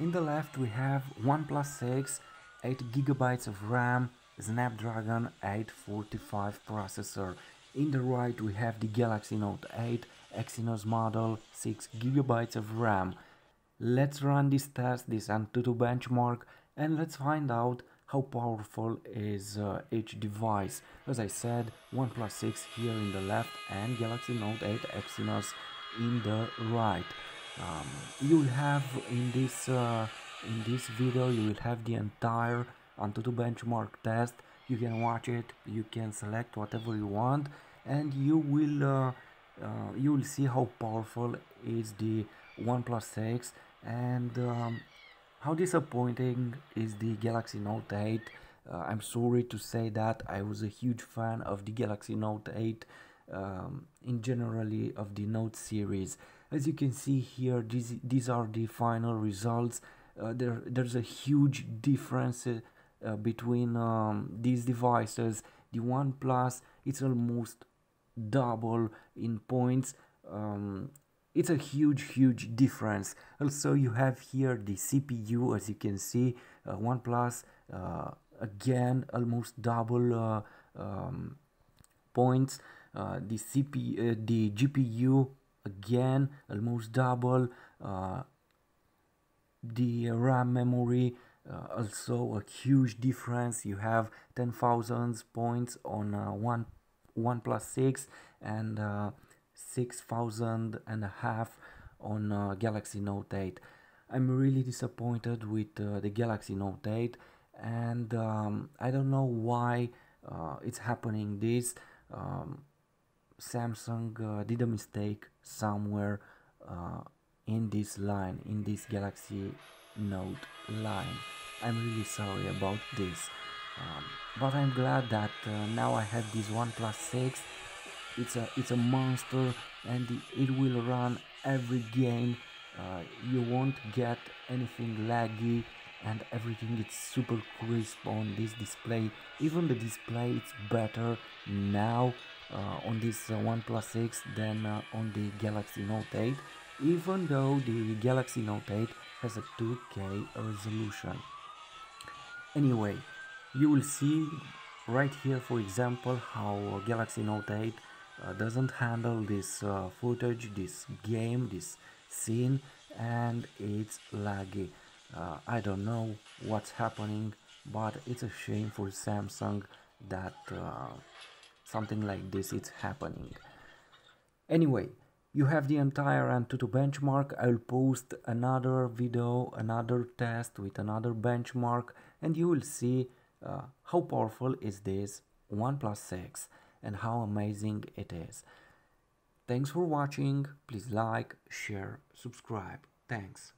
In the left we have OnePlus 6, 8 gigabytes of RAM, Snapdragon 845 processor. In the right we have the Galaxy Note 8 Exynos model, 6 gigabytes of RAM. Let's run this test, this Antutu benchmark and let's find out how powerful is uh, each device. As I said, OnePlus 6 here in the left and Galaxy Note 8 Exynos in the right. Um, you will have in this uh, in this video you will have the entire Antutu benchmark test. You can watch it, you can select whatever you want, and you will uh, uh, you will see how powerful is the OnePlus 6 and um, how disappointing is the Galaxy Note 8 uh, I'm sorry to say that I was a huge fan of the Galaxy Note 8 um, in generally of the Note series as you can see here these, these are the final results. Uh, there there's a huge difference uh, between um, these devices. The OnePlus it's almost double in points. Um, it's a huge huge difference. Also you have here the CPU as you can see. Uh, OnePlus uh, again almost double uh, um, points. Uh, the CP uh, the GPU again almost double uh, the RAM memory uh, also a huge difference you have 10,000 points on one one 6 and uh, 6000 and a half on uh, Galaxy Note 8. I'm really disappointed with uh, the Galaxy Note 8 and um, I don't know why uh, it's happening this. Um, Samsung uh, did a mistake somewhere uh, in this line, in this Galaxy Note line. I'm really sorry about this. Um, but I'm glad that uh, now I have this OnePlus 6 it's a it's a monster and it will run every game uh, you won't get anything laggy and everything is super crisp on this display. Even the display it's better now uh, on this uh, OnePlus 6 than uh, on the Galaxy Note 8 even though the Galaxy Note 8 has a 2K resolution. Anyway you will see right here for example how Galaxy Note 8 uh, doesn't handle this uh, footage this game this scene and it's laggy uh, I don't know what's happening but it's a shame for Samsung that uh, something like this is happening anyway you have the entire Antutu benchmark I'll post another video another test with another benchmark and you will see uh, how powerful is this OnePlus 6 and how amazing it is. Thanks for watching, please like, share, subscribe. Thanks.